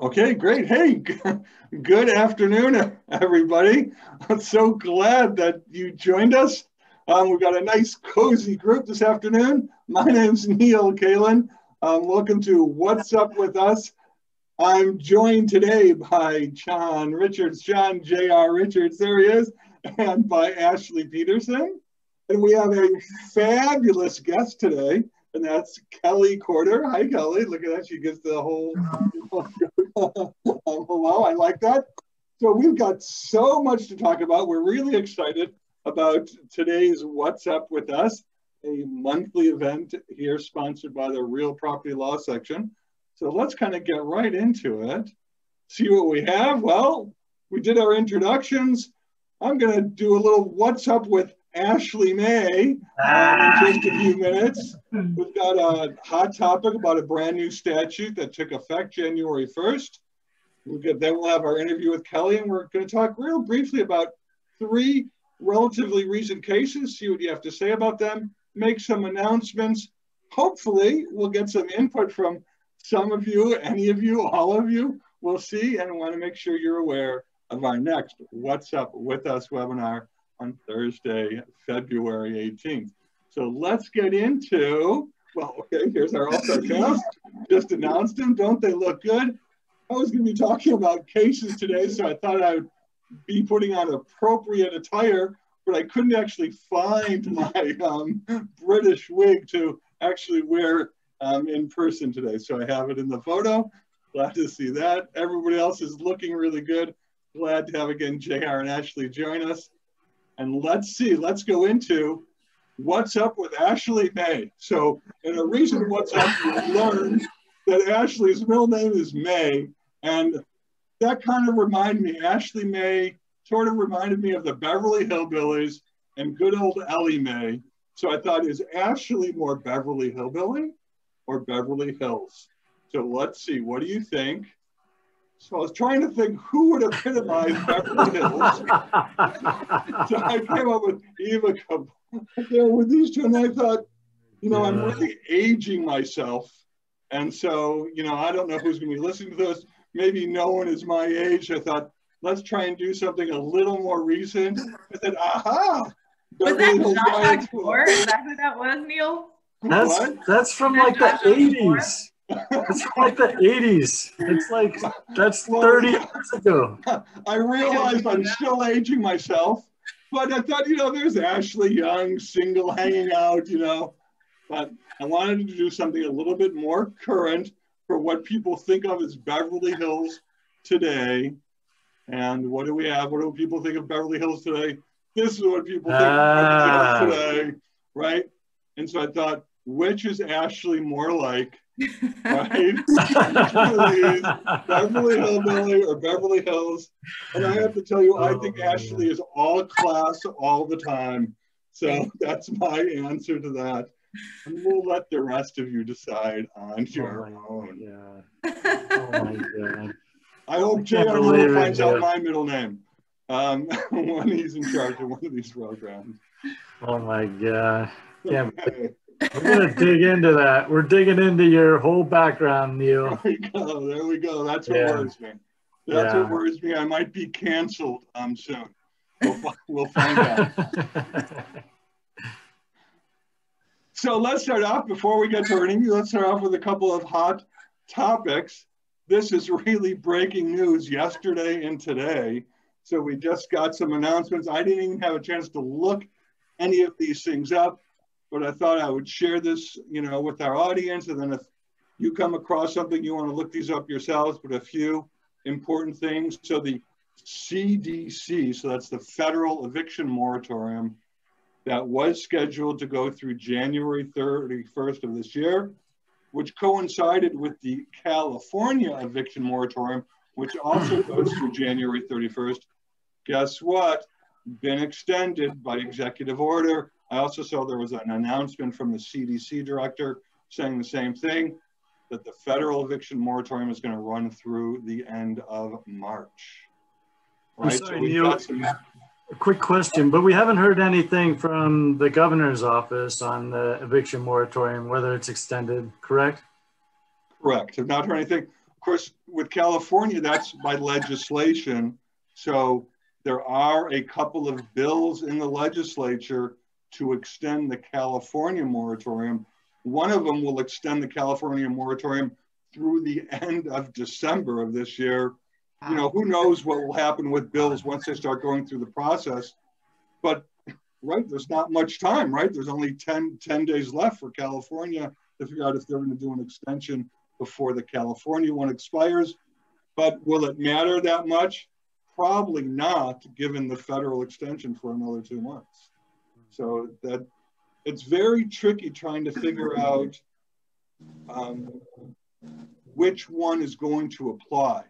Okay, great. Hey, good afternoon, everybody. I'm so glad that you joined us. Um, we've got a nice, cozy group this afternoon. My name's Neil Kalin. Um, welcome to What's Up With Us. I'm joined today by John Richards, John J.R. Richards, there he is, and by Ashley Peterson. And we have a fabulous guest today and that's Kelli Corder. Hi, Kelli. Look at that. She gives the whole hello. I like that. So we've got so much to talk about. We're really excited about today's What's Up with Us, a monthly event here sponsored by the Real Property Law section. So let's kind of get right into it. See what we have. Well, we did our introductions. I'm going to do a little What's Up with Ashley May um, in just a few minutes. We've got a hot topic about a brand new statute that took effect January 1st. We'll get, then we'll have our interview with Kelli, and we're going to talk real briefly about three relatively recent cases, see what you have to say about them, make some announcements. Hopefully, we'll get some input from some of you, any of you, all of you. We'll see, and want to make sure you're aware of our next What's Up With Us webinar on Thursday, February 18th. So let's get into, well, okay, here's our all-star cast. Just announced them. Don't they look good? I was going to be talking about cases today, so I thought I would be putting on appropriate attire, but I couldn't actually find my um, British wig to actually wear um, in person today. So I have it in the photo. Glad to see that. Everybody else is looking really good. Glad to have again JR and Ashley join us. And let's see, let's go into what's up with Ashley May. So in a recent What's Up, we learned that Ashley's middle name is May. And that kind of reminded me, Ashley May sort of reminded me of the Beverly Hillbillies and good old Elly May. So I thought, is Ashley more Beverly Hillbilly or Beverly Hills? So let's see, what do you think? So I was trying to think who would epitomize Beverly Hills. so I came up with Eva there with these two, and I thought, you know, yeah. I'm really aging myself. And so, you know, I don't know who's going to be listening to this. Maybe no one is my age. I thought, let's try and do something a little more recent. I said, aha! Was that John Four? Is that who that was, Neil? That's what? that's from like the 80s. It's like the 80s. It's like that's 30 years ago. I realized I'm still aging myself, but I thought, you know, there's Ashley Young single hanging out, you know. But I wanted to do something a little bit more current for what people think of as Beverly Hills today. And what do we have? What do people think of Beverly Hills today? This is what people think of Beverly Hills ah. today, right? And so I thought, which is Ashley more like? Right? Beverly Hillbilly or Beverly Hills. And I have to tell you, I think oh, Ashley is all class all the time. So that's my answer to that. And we'll let the rest of you decide on your oh own. Yeah. Oh my God. I hope JR finds out my middle name um, when he's in charge of one of these programs. Oh my God. Yeah. We're gonna dig into that. We're digging into your whole background, Neil. There we go. There we go. That's what yeah. worries me. That's yeah. what worries me. I might be canceled um soon. We'll, we'll find out. so let's start off before we get to our interview. Let's start off with a couple of hot topics. This is really breaking news yesterday and today. So we just got some announcements. I didn't even have a chance to look any of these things up but I thought I would share this, you know, with our audience. And then if you come across something, you want to look these up yourselves, but a few important things. So the CDC, so that's the federal eviction moratorium that was scheduled to go through January 31st of this year, which coincided with the California eviction moratorium, which also goes through January 31st. Guess what? Been extended by executive order I also saw there was an announcement from the CDC director saying the same thing, that the federal eviction moratorium is going to run through the end of March. Right? Sorry, so Neil, some... a quick question, but we haven't heard anything from the governor's office on the eviction moratorium, whether it's extended, correct? Correct. Have not heard anything. Of course, with California, that's by legislation. So there are a couple of bills in the legislature to extend the California moratorium. One of them will extend the California moratorium through the end of December of this year. You know, who knows what will happen with bills once they start going through the process. But, right, there's not much time, right? There's only 10, 10 days left for California to figure out if they're going to do an extension before the California one expires. But will it matter that much? Probably not, given the federal extension for another two months. So that it's very tricky trying to figure out um, which one is going to apply.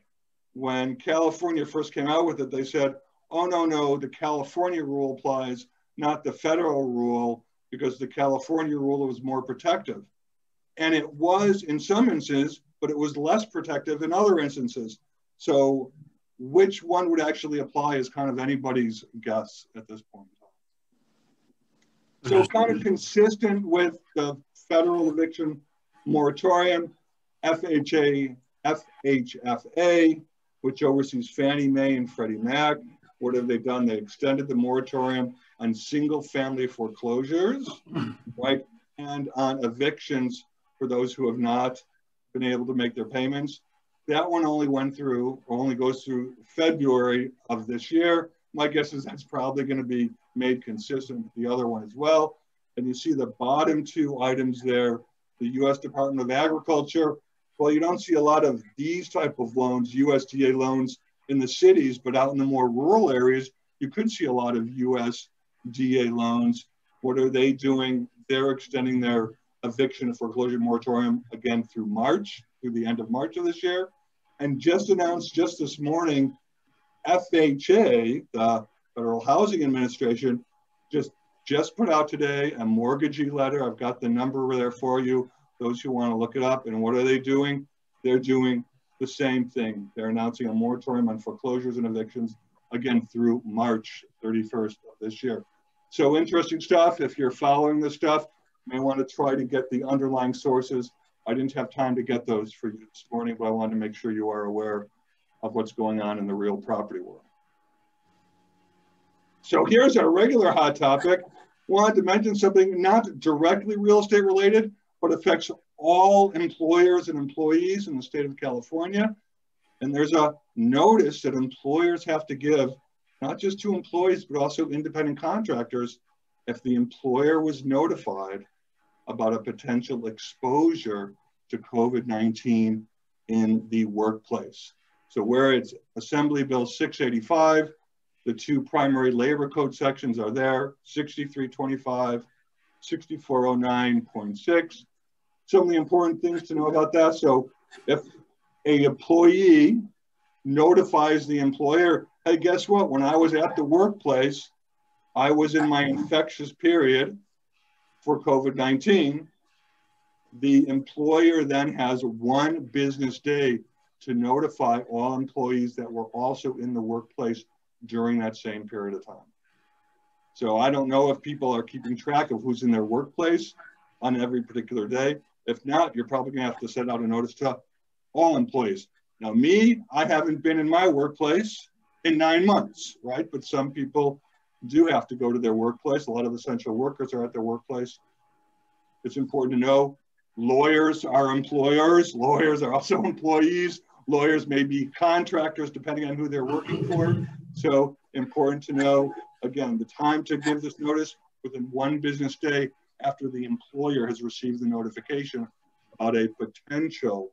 When California first came out with it, they said, oh, no, no, the California rule applies, not the federal rule, because the California rule was more protective. And it was in some instances, but it was less protective in other instances. So which one would actually apply is kind of anybody's guess at this point. So kind of consistent with the federal eviction moratorium, FHA, FHFA, which oversees Fannie Mae and Freddie Mac. What have they done? They extended the moratorium on single family foreclosures, right? And on evictions for those who have not been able to make their payments. That one only went through, or only goes through February of this year. My guess is that's probably going to be made consistent with the other one as well. And you see the bottom two items there, the U.S. Department of Agriculture. Well, you don't see a lot of these type of loans, USDA loans in the cities, but out in the more rural areas, you could see a lot of USDA loans. What are they doing? They're extending their eviction and foreclosure moratorium again through March, through the end of March of this year. And just announced just this morning, FHA, the Federal Housing Administration, just just put out today a mortgagee letter. I've got the number there for you, those who want to look it up. And what are they doing? They're doing the same thing. They're announcing a moratorium on foreclosures and evictions again through March 31st of this year. So interesting stuff. If you're following this stuff, you may want to try to get the underlying sources. I didn't have time to get those for you this morning, but I wanted to make sure you are aware of what's going on in the real property world. So here's our regular hot topic. Wanted to mention something not directly real estate related, but affects all employers and employees in the state of California. And there's a notice that employers have to give, not just to employees, but also independent contractors, if the employer was notified about a potential exposure to COVID-19 in the workplace. So where it's Assembly Bill 685, the two primary labor code sections are there, 6325, 6409.6. Some of the important things to know about that. So if a employee notifies the employer, hey, guess what? When I was at the workplace, I was in my infectious period for COVID 19, the employer then has one business day to notify all employees that were also in the workplace during that same period of time. So I don't know if people are keeping track of who's in their workplace on every particular day. If not, you're probably gonna have to send out a notice to all employees. Now me, I haven't been in my workplace in nine months, right? But some people do have to go to their workplace. A lot of essential workers are at their workplace. It's important to know lawyers are employers, lawyers are also employees, lawyers may be contractors depending on who they're working for. So important to know, again, the time to give this notice within one business day after the employer has received the notification about a potential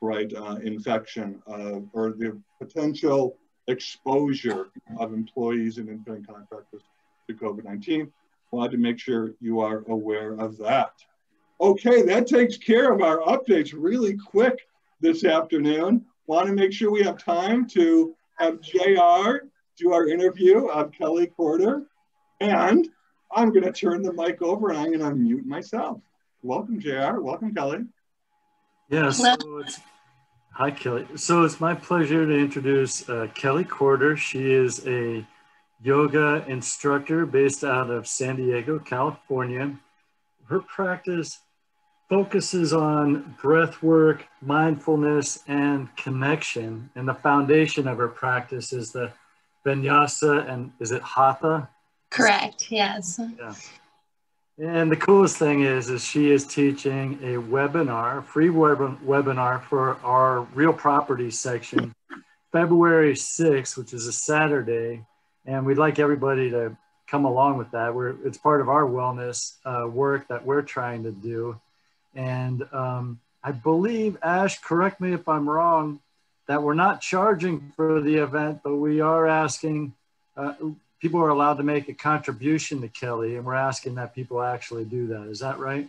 right uh, infection uh, or the potential exposure of employees and independent contractors to COVID-19. Wanted to make sure you are aware of that. Okay, that takes care of our updates really quick this afternoon. Want to make sure we have time to have JR do our interview of Kelli Corder. And I'm going to turn the mic over and I'm going to mute myself. Welcome, JR. Welcome, Kelli. Yes. Yeah, so Hi, Kelli. So it's my pleasure to introduce uh, Kelli Corder. She is a yoga instructor based out of San Diego, California. Her practice focuses on breath work, mindfulness, and connection. And the foundation of her practice is the vinyasa and is it hatha? Correct, yes. Yeah. And the coolest thing is, is she is teaching a webinar, free web, webinar for our real property section, February 6th, which is a Saturday. And we'd like everybody to come along with that. We're, it's part of our wellness uh, work that we're trying to do. And um, I believe, Ash, correct me if I'm wrong, that we're not charging for the event, but we are asking, uh, people are allowed to make a contribution to Kelli, and we're asking that people actually do that. Is that right?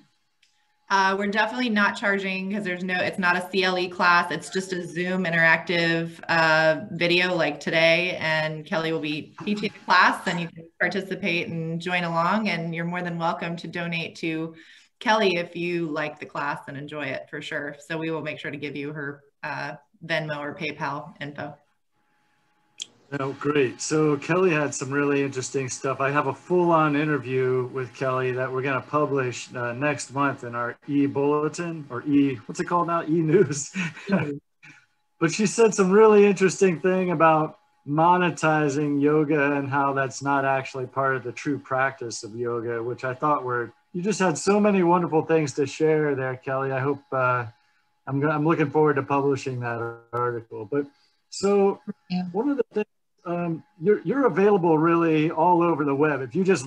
Uh, we're definitely not charging because there's no, it's not a CLE class. It's just a Zoom interactive uh, video like today. And Kelli will be teaching the class and you can participate and join along. And you're more than welcome to donate to Kelli if you like the class and enjoy it for sure. So we will make sure to give you her uh, Venmo or PayPal info. Oh, great. So Kelli had some really interesting stuff. I have a full-on interview with Kelli that we're going to publish uh, next month in our e-bulletin or e, what's it called now? E-news. but she said some really interesting thing about monetizing yoga and how that's not actually part of the true practice of yoga, which I thought were, you just had so many wonderful things to share there, Kelli. I hope, uh, I'm, I'm looking forward to publishing that article. But so yeah. one of the things, um, you're, you're available really all over the web. If you just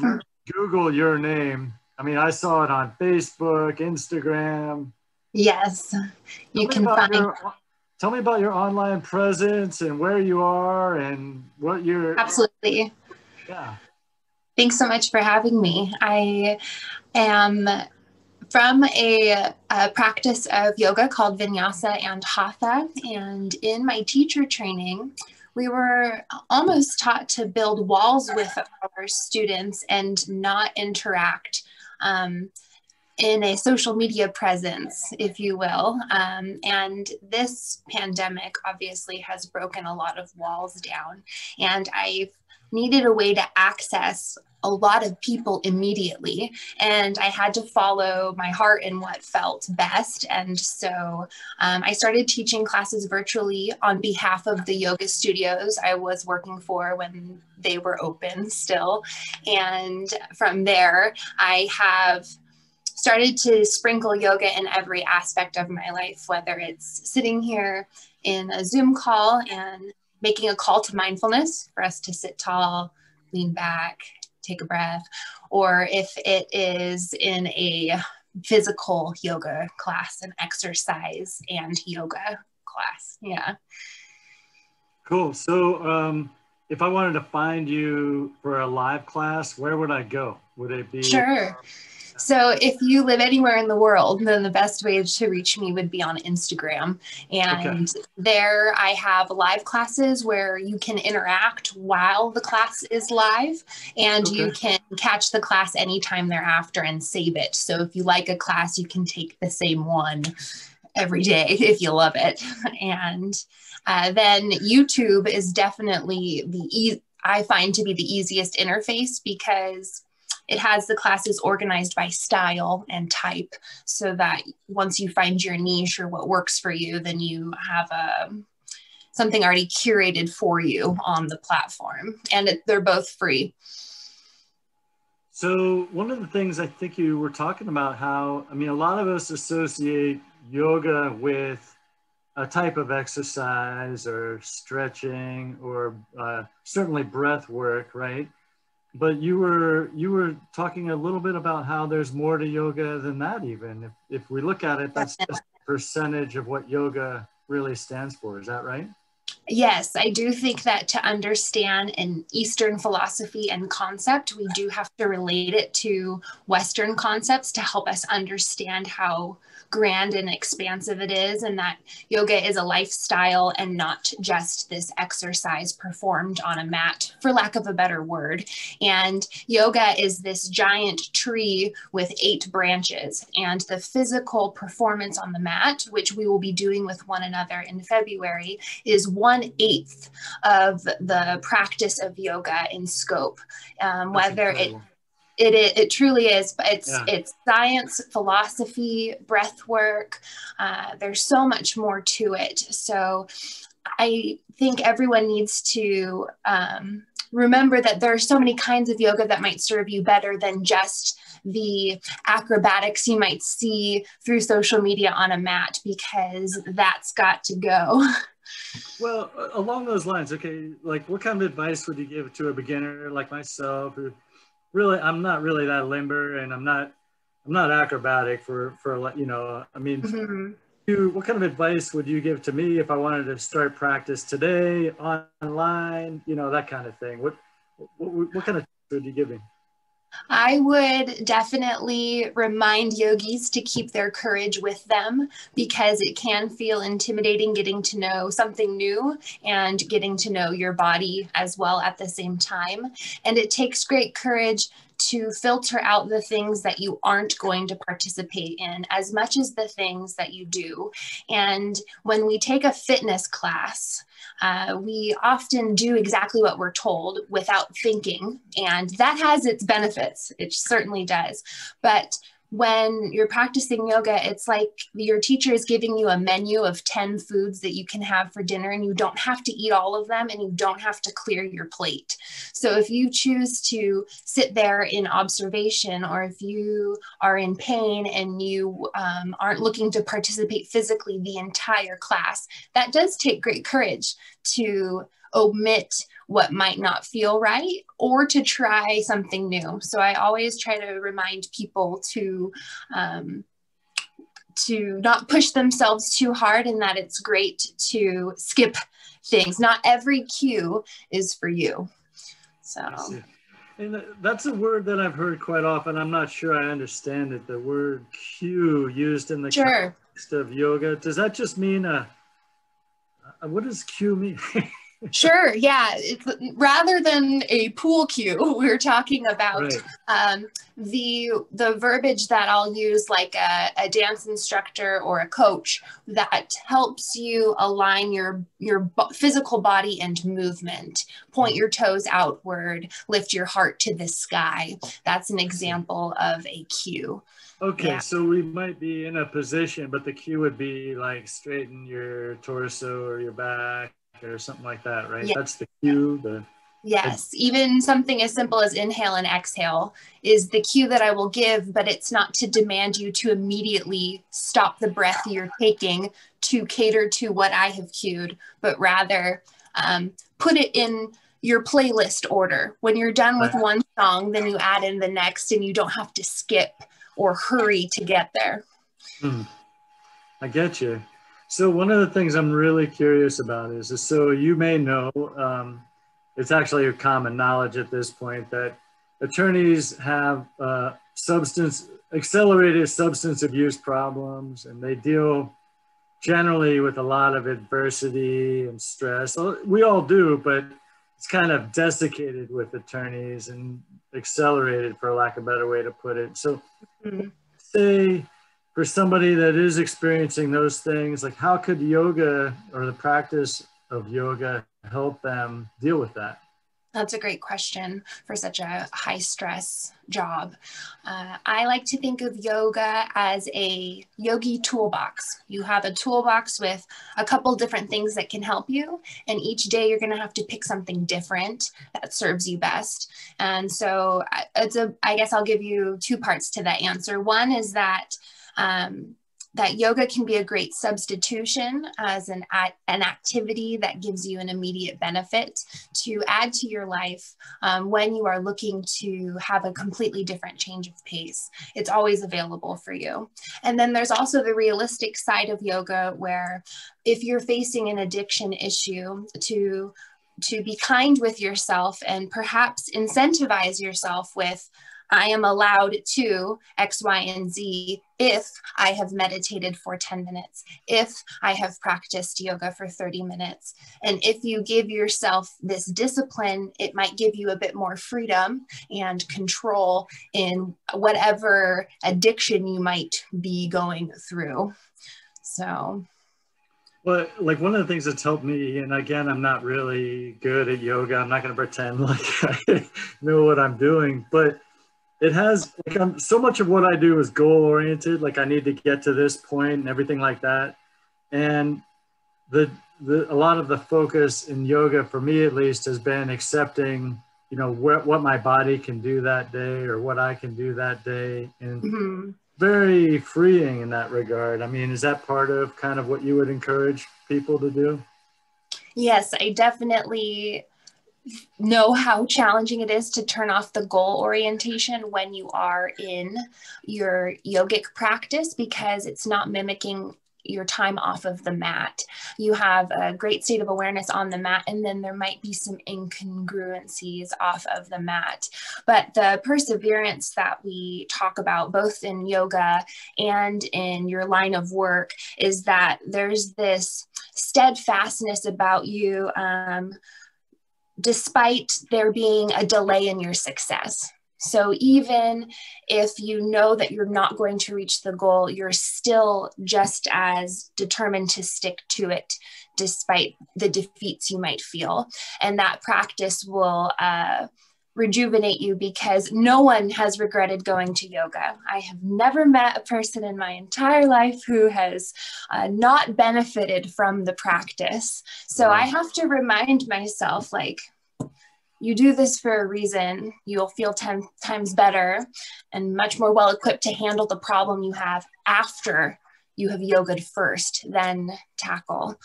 Google your name, I mean, I saw it on Facebook, Instagram. Yes, you can find. Your, tell me about your online presence and where you are and what you're. Absolutely. Yeah. Thanks so much for having me. I am from a, a, practice of yoga called Vinyasa and Hatha. And in my teacher training, we were almost taught to build walls with our students and not interact. Um, in a social media presence, if you will. Um, and this pandemic obviously has broken a lot of walls down. And I've needed a way to access a lot of people immediately. And i had to follow my heart and what felt best. And so um, i started teaching classes virtually on behalf of the yoga studios i was working for when they were open still. And from there i have started to sprinkle yoga in every aspect of my life whether it's sitting here in a zoom call and making a call to mindfulness for us to sit tall lean back take a breath, or if it is in a physical yoga class, an exercise and yoga class. Yeah. Cool. So, um, if I wanted to find you for a live class, where would I go? Would it be? Sure. So if you live anywhere in the world, then the best way to reach me would be on Instagram. And okay. there I have live classes where you can interact while the class is live and okay. you can catch the class anytime thereafter and save it. So if you like a class, you can take the same one every day if you love it. And uh, then YouTube is definitely the e- I find to be the easiest interface because it has the classes organized by style and type so that once you find your niche or what works for you, then you have a um, something already curated for you on the platform. And it, they're both free. So one of the things I think you were talking about how, I mean, a lot of us associate yoga with a type of exercise or stretching or uh, certainly breath work, right? But you were you were talking a little bit about how there's more to yoga than that even. If, if we look at it that's just a percentage of what yoga really stands for. Is that right? Yes, I do think that to understand an Eastern philosophy and concept, we do have to relate it to Western concepts to help us understand how grand and expansive it is, and that yoga is a lifestyle and not just this exercise performed on a mat, for lack of a better word. And yoga is this giant tree with eight branches, and the physical performance on the mat, which we will be doing with one another in February, is one eighth of the practice of yoga in scope. Um, whether it It, it, it truly is. But it's yeah. it's science, philosophy, breath work. Uh, there's so much more to it. So I think everyone needs to um, remember that there are so many kinds of yoga that might serve you better than just the acrobatics you might see through social media on a mat because that's got to go. Well, along those lines, okay, like what kind of advice would you give to a beginner like myself who really I'm not really that limber and I'm not I'm not acrobatic for for you know I mean mm-hmm. you, what kind of advice would you give to me if I wanted to start practice today online you know that kind of thing what what, what kind of would you give me I would definitely remind yogis to keep their courage with them because it can feel intimidating getting to know something new and getting to know your body as well at the same time. And it takes great courage to filter out the things that you aren't going to participate in as much as the things that you do. And when we take a fitness class, uh, we often do exactly what we're told without thinking, and that has its benefits. It certainly does. But when you're practicing yoga, it's like your teacher is giving you a menu of 10 foods that you can have for dinner, and you don't have to eat all of them and you don't have to clear your plate. So, if you choose to sit there in observation, or if you are in pain and you um, aren't looking to participate physically the entire class, that does take great courage to omit what might not feel right or to try something new. So I always try to remind people to um, to not push themselves too hard and that it's great to skip things. Not every cue is for you. So. And that's a word that I've heard quite often. I'm not sure I understand it. The word cue used in the sure. context of yoga. Does that just mean a, a what does cue mean? sure yeah it's, rather than a pool cue we're talking about right. um, the the verbiage that i'll use like a, a, dance instructor or a coach that helps you align your your physical body and movement point your toes outward lift your heart to the sky that's an example of a cue Okay, yeah. so we might be in a position, but the cue would be like straighten your torso or your back or something like that, right? Yeah. That's the cue. The Yes, even something as simple as inhale and exhale is the cue that I will give, but it's not to demand you to immediately stop the breath you're taking to cater to what I have cued, but rather um, put it in your playlist order. When you're done with one song, then you add in the next and you don't have to skip or hurry to get there. Hmm. I get you. So one of the things I'm really curious about is, is so you may know, um, it's actually a common knowledge at this point that attorneys have uh, substance, accelerated substance abuse problems and they deal generally with a lot of adversity and stress. We all do, but it's kind of desiccated with attorneys and accelerated for lack of a better way to put it. So mm-hmm. say for somebody that is experiencing those things, like how could yoga or the practice of yoga help them deal with that? That's a great question for such a high stress job. Uh, I like to think of yoga as a yogi toolbox. You have a toolbox with a couple different things that can help you, and each day you're going to have to pick something different that serves you best. And so, uh, it's a. I guess I'll give you two parts to that answer. One is that um, that yoga can be a great substitution as an, an activity that gives you an immediate benefit to add to your life um, when you are looking to have a completely different change of pace. It's always available for you. And then there's also the realistic side of yoga where if you're facing an addiction issue to to be kind with yourself and perhaps incentivize yourself with I am allowed to X, Y, and Z if I have meditated for 10 minutes, if I have practiced yoga for 30 minutes. And if you give yourself this discipline, it might give you a bit more freedom and control in whatever addiction you might be going through. So. Well, like one of the things that's helped me, and again, I'm not really good at yoga. I'm not going to pretend like I know what I'm doing, but it has like I'm, so much of what I do is goal oriented. Like I need to get to this point and everything like that. And the the a lot of the focus in yoga for me at least has been accepting you know what what my body can do that day or what I can do that day and mm-hmm. very freeing in that regard. I mean, is that part of kind of what you would encourage people to do? Yes, I definitely know how challenging it is to turn off the goal orientation when you are in your yogic practice because it's not mimicking your time off of the mat. You have a great state of awareness on the mat, and then there might be some incongruencies off of the mat. But the perseverance that we talk about, both in yoga and in your line of work, is that there's this steadfastness about you. Um, despite there being a delay in your success. So even if you know that you're not going to reach the goal, you're still just as determined to stick to it despite the defeats you might feel. And that practice will uh, rejuvenate you because no one has regretted going to yoga. I have never met a person in my entire life who has uh, not benefited from the practice. So I have to remind myself, like, you do this for a reason. You'll feel 10 times better and much more well equipped to handle the problem you have after you have yogaed first, then tackle.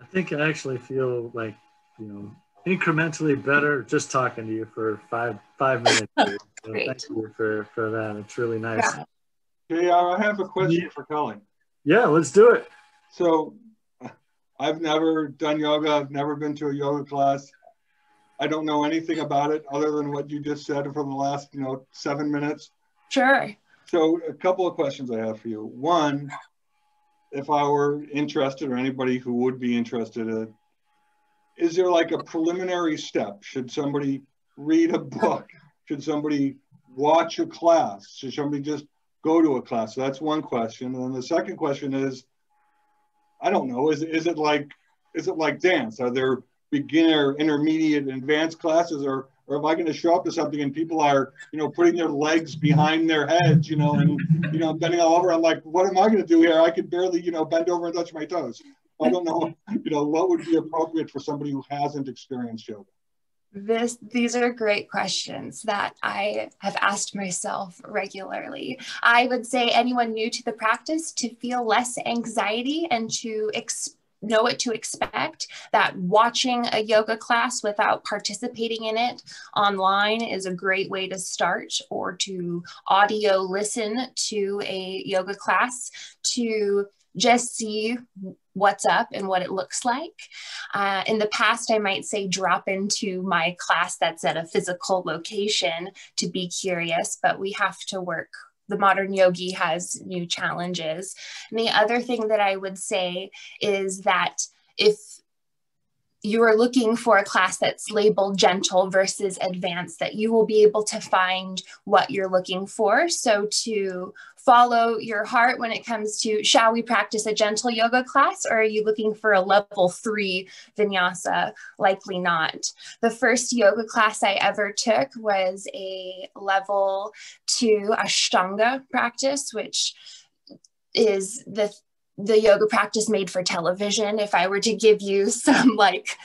I think I actually feel like, you know, incrementally better just talking to you for five five minutes. So thank you for, for that. It's really nice. Yeah. JR, I have a question yeah. for Kelli. Yeah, let's do it. So I've never done yoga. I've never been to a yoga class. I don't know anything about it other than what you just said for the last, you know, seven minutes. Sure. So a couple of questions I have for you. One, if I were interested or anybody who would be interested, in, is there like a preliminary step? Should somebody read a book? Should somebody watch a class? Should somebody just go to a class? So that's one question. And then the second question is, I don't know. Is is it like is it like dance? Are there beginner, intermediate, advanced classes, or or am I going to show up to something and people are you know putting their legs behind their heads, you know, and you know bending all over? I'm like, what am I going to do here? I could barely you know bend over and touch my toes. I don't know, you know, what would be appropriate for somebody who hasn't experienced yoga. This, these are great questions that I have asked myself regularly. I would say anyone new to the practice to feel less anxiety and to ex- know what to expect, that watching a yoga class without participating in it online is a great way to start, or to audio listen to a yoga class to just see what's up and what it looks like. Uh, in the past, I might say drop into my class that's at a physical location to be curious, but we have to work. The modern yogi has new challenges. And the other thing that I would say is that if you are looking for a class that's labeled gentle versus advanced, that you will be able to find what you're looking for. So to follow your heart when it comes to shall we practice a gentle yoga class or are you looking for a level three vinyasa? Likely not. The first yoga class I ever took was a level two Ashtanga practice, which is the the yoga practice made for television. If I were to give you some like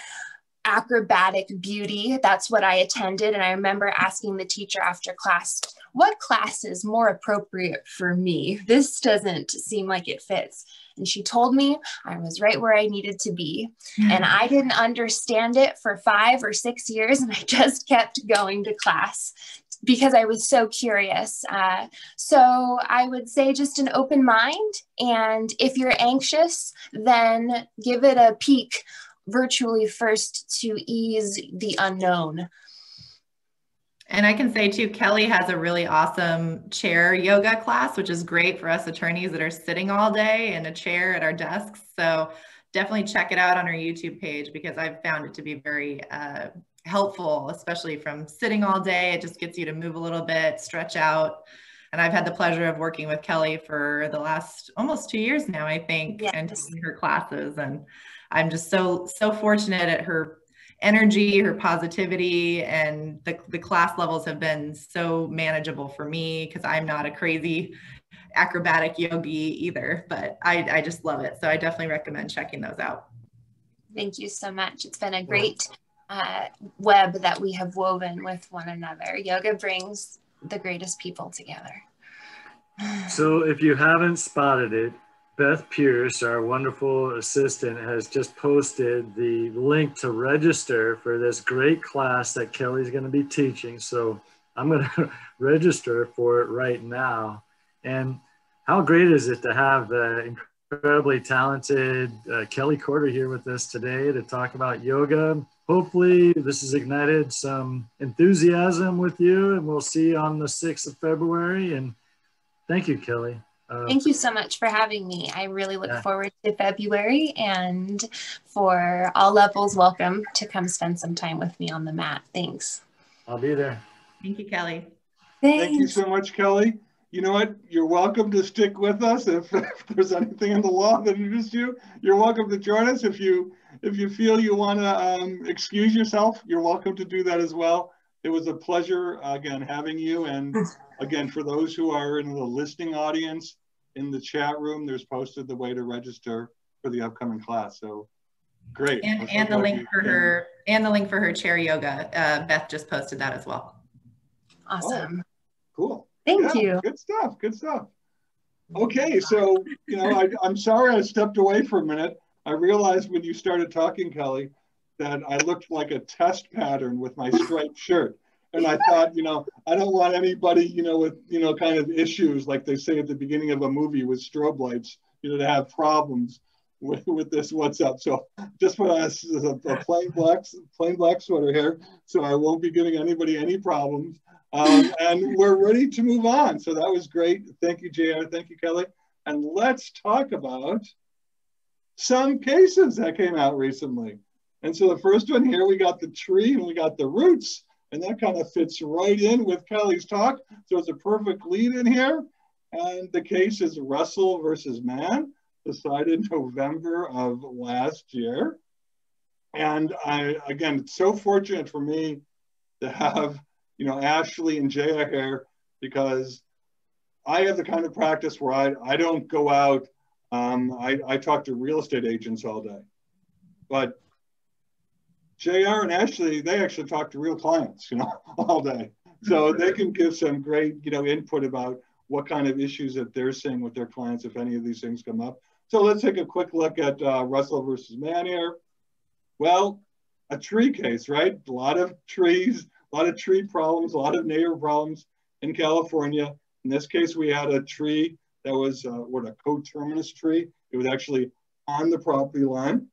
acrobatic beauty, that's what I attended. And I remember asking the teacher after class, what class is more appropriate for me? This doesn't seem like it fits. And she told me I was right where I needed to be. Mm-hmm. And I didn't understand it for five or six years. And I just kept going to class because I was so curious. Uh, so I would say just an open mind. And if you're anxious, then give it a peek virtually first to ease the unknown. And I can say too, Kelli has a really awesome chair yoga class, which is great for us attorneys that are sitting all day in a chair at our desks. So definitely check it out on our YouTube page because I've found it to be very uh, helpful, especially from sitting all day. It just gets you to move a little bit, stretch out. And I've had the pleasure of working with Kelli for the last almost two years now, I think, yes. and taking her classes. And I'm just so, so fortunate at her energy, her positivity, and the, the class levels have been so manageable for me because I'm not a crazy acrobatic yogi either, but I, I just love it. So I definitely recommend checking those out. Thank you so much. It's been a great uh, web that we have woven with one another. Yoga brings the greatest people together. So if you haven't spotted it, Beth Pierce, our wonderful assistant, has just posted the link to register for this great class that Kelli's going to be teaching. So I'm going to register for it right now. And how great is it to have the incredibly talented uh, Kelli Corder here with us today to talk about yoga. Hopefully, this has ignited some enthusiasm with you, and we'll see you on the 6th of February. And thank you, Kelli. Uh, Thank you so much for having me. I really look yeah. forward to February and for all levels, welcome to come spend some time with me on the mat. Thanks. I'll be there. Thank you, Kelli. Thanks. Thank you so much, Kelli. You know what? You're welcome to stick with us. If, if there's anything in the law that interests you, you're welcome to join us. If you if you feel you want to um, excuse yourself, you're welcome to do that as well. It was a pleasure, again, having you. And again, for those who are in the listening audience, in the chat room, there's posted the way to register for the upcoming class. So great. And, and the link for her and the link for her chair yoga. Uh, Beth just posted that as well. Awesome. Oh, cool. Thank yeah, you. Good stuff. Good stuff. Okay, so you know, I, I'm sorry I stepped away for a minute. I realized when you started talking, Kelli, that I looked like a test pattern with my striped shirt and I thought, you know, I don't want anybody, you know, with you know, kind of issues like they say at the beginning of a movie with strobe lights, you know, to have problems with, with this. What's up? So just put on a, a plain black, plain black sweater here, so I won't be giving anybody any problems. Um, and we're ready to move on. So that was great. Thank you, JR. Thank you, Kelli. And let's talk about some cases that came out recently. And so the first one here, we got the tree and we got the roots. And that kind of fits right in with Kelli's talk. So it's a perfect lead in here. And the case is Russell versus Mann, decided November of last year. And I, again, it's so fortunate for me to have, you know, Ashley and Jay here because I have the kind of practice where I, I don't go out. Um, I, I talk to real estate agents all day. But JR and Ashley, they actually talk to real clients, you know, all day. So they can give some great, you know, input about what kind of issues that they're seeing with their clients if any of these things come up. So let's take a quick look at uh, Russell versus Mann here. Well, a tree case, right? A lot of trees, a lot of tree problems, a lot of neighbor problems in California. In this case, we had a tree that was uh, what a coterminous tree. It was actually on the property line.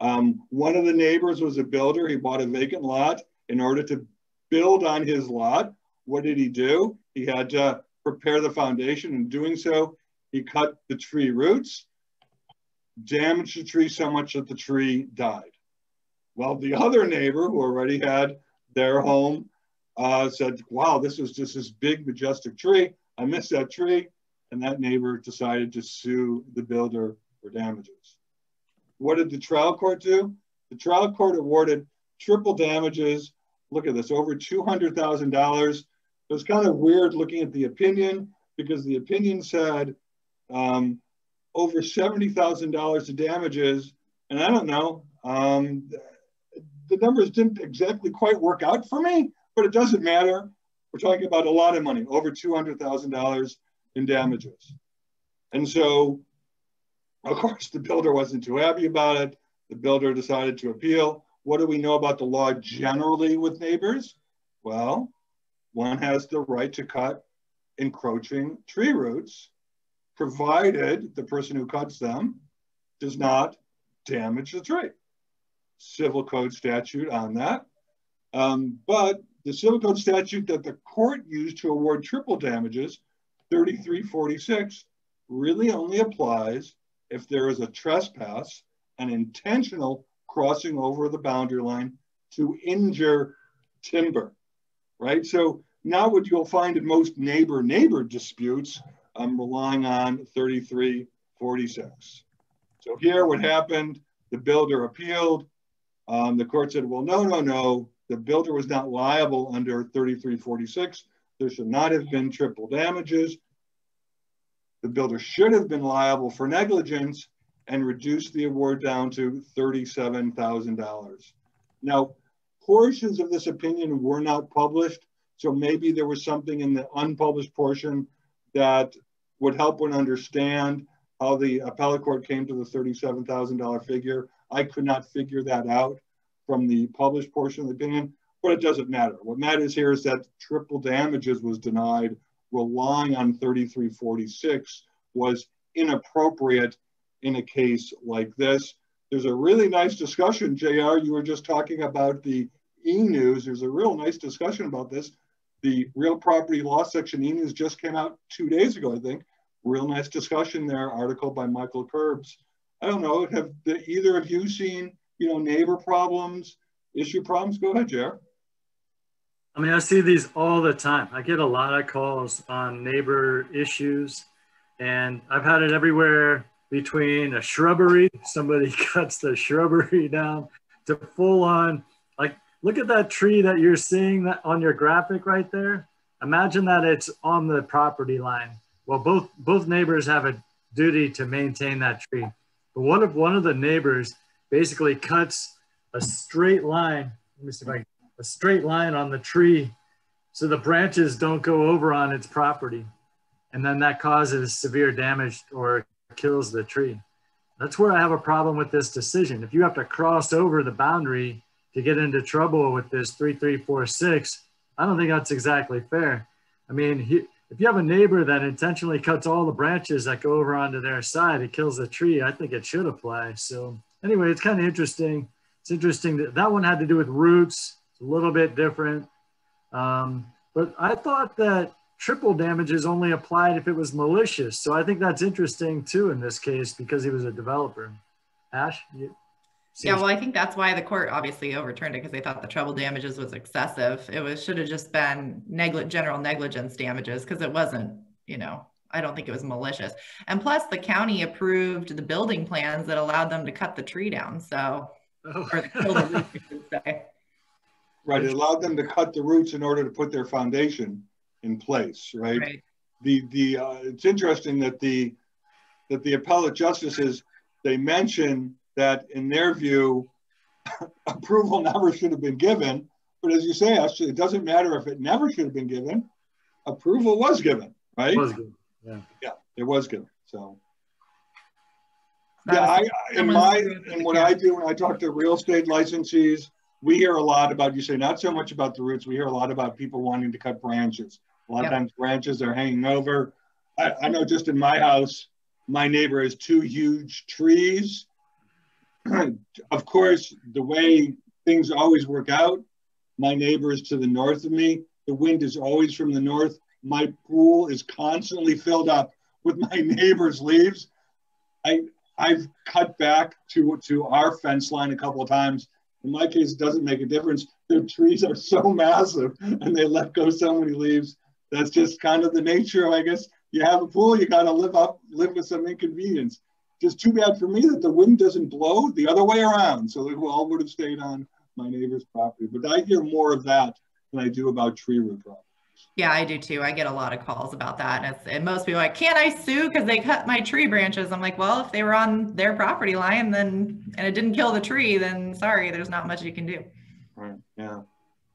Um, one of the neighbors was a builder. He bought a vacant lot. In order to build on his lot, what did he do? He had to prepare the foundation. In doing so, he cut the tree roots, damaged the tree so much that the tree died. Well, the other neighbor who already had their home uh, said, wow, this was just this big, majestic tree. I missed that tree. And that neighbor decided to sue the builder for damages. What did the trial court do? The trial court awarded triple damages. Look at this, over $200,000. It was kind of weird looking at the opinion because the opinion said um, over $70,000 of damages. And I don't know, um, the numbers didn't exactly quite work out for me, but it doesn't matter. We're talking about a lot of money, over $200,000 in damages. And so of course, the builder wasn't too happy about it. The builder decided to appeal. What do we know about the law generally with neighbors? Well, one has the right to cut encroaching tree roots, provided the person who cuts them does not damage the tree. Civil code statute on that. Um, but the civil code statute that the court used to award triple damages, 3346, really only applies if there is a trespass, an intentional crossing over the boundary line to injure timber, right? So now what you'll find in most neighbor-neighbor disputes, I'm relying on 3346. So here what happened, the builder appealed, Um, the court said, well, no, no, no, the builder was not liable under 3346. There should not have been triple damages. The builder should have been liable for negligence and reduced the award down to $37,000. Now, portions of this opinion were not published, so maybe there was something in the unpublished portion that would help one understand how the appellate court came to the $37,000 figure. I could not figure that out from the published portion of the opinion, but it doesn't matter. What matters here is that triple damages was denied, relying on 3346 was inappropriate in a case like this. There's a really nice discussion, JR. You were just talking about the e-news. There's a real nice discussion about this. The real property law section e-news just came out two days ago, I think. Real nice discussion there, article by Michael Curbs. I don't know, have the, either of you seen, you know, neighbor problems, issue problems? Go ahead, Jared. I mean, I see these all the time. I get a lot of calls on neighbor issues, and I've had it everywhere between a shrubbery, somebody cuts the shrubbery down, to full on, like, look at that tree that you're seeing that on your graphic right there. Imagine that it's on the property line. Well, both, both neighbors have a duty to maintain that tree. But what if one of the neighbors basically cuts a straight line, let me see if I a straight line on the tree so the branches don't go over on its property. And then that causes severe damage or kills the tree. That's where I have a problem with this decision. If you have to cross over the boundary to get into trouble with this 3346, I don't think that's exactly fair. I mean, he, if you have a neighbor that intentionally cuts all the branches that go over onto their side, it kills the tree, I think it should apply. So anyway, it's kind of interesting. It's interesting that that one had to do with roots. It's a little bit different. Um, but I thought that triple damages only applied if it was malicious. So I think that's interesting too in this case because he was a developer. Ash? You, yeah, well, I think that's why the court obviously overturned it because they thought the treble damages was excessive. It was should have just been negli- general negligence damages because it wasn't, you know, I don't think it was malicious. And plus, the county approved the building plans that allowed them to cut the tree down. So, oh. or the roots, I should say. Right, it allowed them to cut the roots in order to put their foundation in place, right? right. The the uh, it's interesting that the that the appellate justices they mention that in their view approval never should have been given, but as you say, actually, it doesn't matter if it never should have been given. Approval was given, right? Was given. Yeah. Yeah, it was good. So. yeah, I, in my in what I do when I talk to real estate licensees, we hear a lot about you say not so much about the roots. We hear a lot about people wanting to cut branches. A lot yep. of times branches are hanging over. I, I know just in my house, my neighbor has two huge trees. of course, the way things always work out, my neighbor is to the north of me. The wind is always from the north. My pool is constantly filled up with my neighbor's leaves. I I've cut back to to our fence line a couple of times. In my case, it doesn't make a difference. Their trees are so massive and they let go so many leaves that's just kind of the nature of, I guess, you have a pool, you got to live up, live with some inconvenience. Just too bad for me that the wind doesn't blow the other way around. So we all would have stayed on my neighbor's property. But I hear more of that than I do about tree root problems. Yeah, I do too. I get a lot of calls about that. And, and most people like, can't I sue because they cut my tree branches? I'm like, well, if they were on their property line, then and it didn't kill the tree, then sorry, there's not much you can do. Right. Yeah.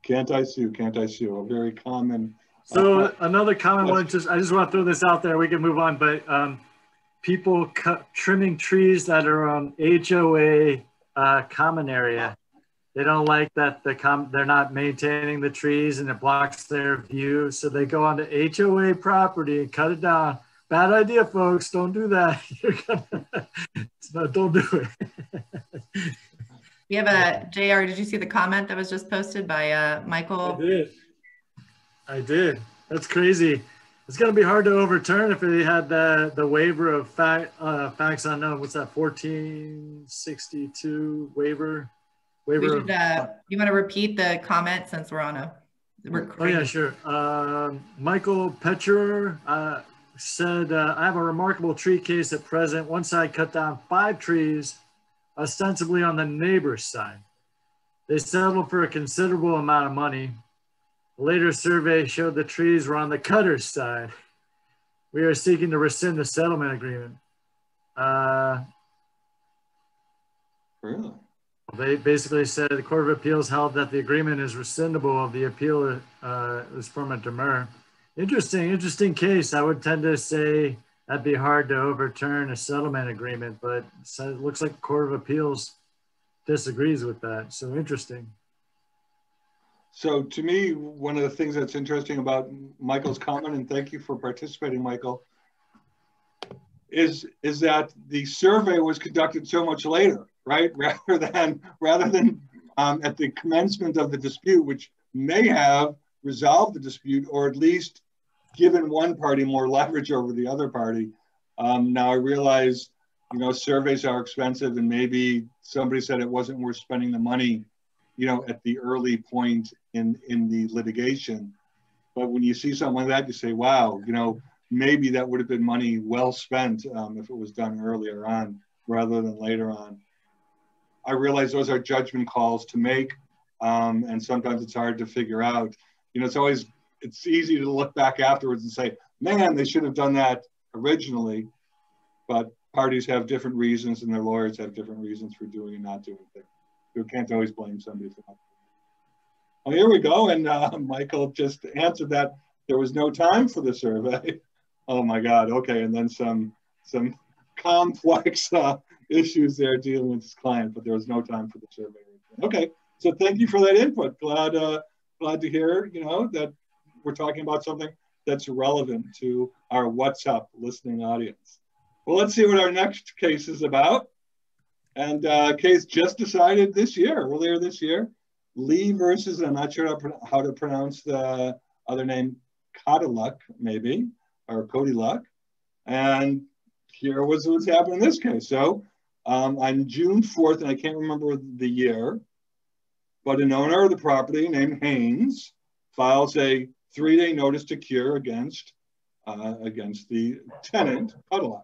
Can't I sue? Can't I sue? A very common so uh, another common one, just I just want to throw this out there. We can move on, but um, people cut, trimming trees that are on HOA uh, common area. They don't like that the com- they're not maintaining the trees and it blocks their view. So they go onto HOA property and cut it down. Bad idea, folks. Don't do that. You're gonna, don't do it. We have a JR. Did you see the comment that was just posted by uh, Michael? I did. I did. That's crazy. It's going to be hard to overturn if they had the the waiver of fact, uh, facts unknown. What's that? 1462 waiver. Waiver. Should, uh, you want to repeat the comment since we're on a. We're oh yeah, sure. Uh, Michael Petcher uh, said, uh, "I have a remarkable tree case at present. One side cut down five trees, ostensibly on the neighbor's side. They settled for a considerable amount of money. A later survey showed the trees were on the cutter's side. We are seeking to rescind the settlement agreement. Uh, Really? They basically said the Court of Appeals held that the agreement is rescindable of the appeal uh, was from a demur. Interesting, interesting case. I would tend to say that'd be hard to overturn a settlement agreement, but it looks like the Court of Appeals disagrees with that. So interesting. So to me, one of the things that's interesting about Michael's comment, and thank you for participating, Michael, is is that the survey was conducted so much later, right? Rather than rather than um, at the commencement of the dispute, which may have resolved the dispute or at least given one party more leverage over the other party. Um, now I realize, you know, surveys are expensive, and maybe somebody said it wasn't worth spending the money, you know, at the early point in in the litigation. But when you see something like that, you say, wow, you know, maybe that would have been money well spent um, if it was done earlier on rather than later on. I realize those are judgment calls to make, um, and sometimes it's hard to figure out. You know, it's always it's easy to look back afterwards and say, man, they should have done that originally. But parties have different reasons, and their lawyers have different reasons for doing and not doing things. You can't always blame somebody for that. Oh, here we go, and uh, Michael just answered that there was no time for the survey. Oh my God. Okay, and then some some complex uh, issues there dealing with his client, but there was no time for the survey. Okay, so thank you for that input. Glad uh, glad to hear you know that we're talking about something that's relevant to our What's Up listening audience. Well, let's see what our next case is about. And uh, case just decided this year, earlier this year, Lee versus, I'm not sure how to pronounce the other name, Kotyluk, maybe, or Kotyluk. And here was what's happened in this case. So um, on June 4th, and I can't remember the year, but an owner of the property named Haynes files a three-day notice to cure against uh, against the tenant, Kotyluk.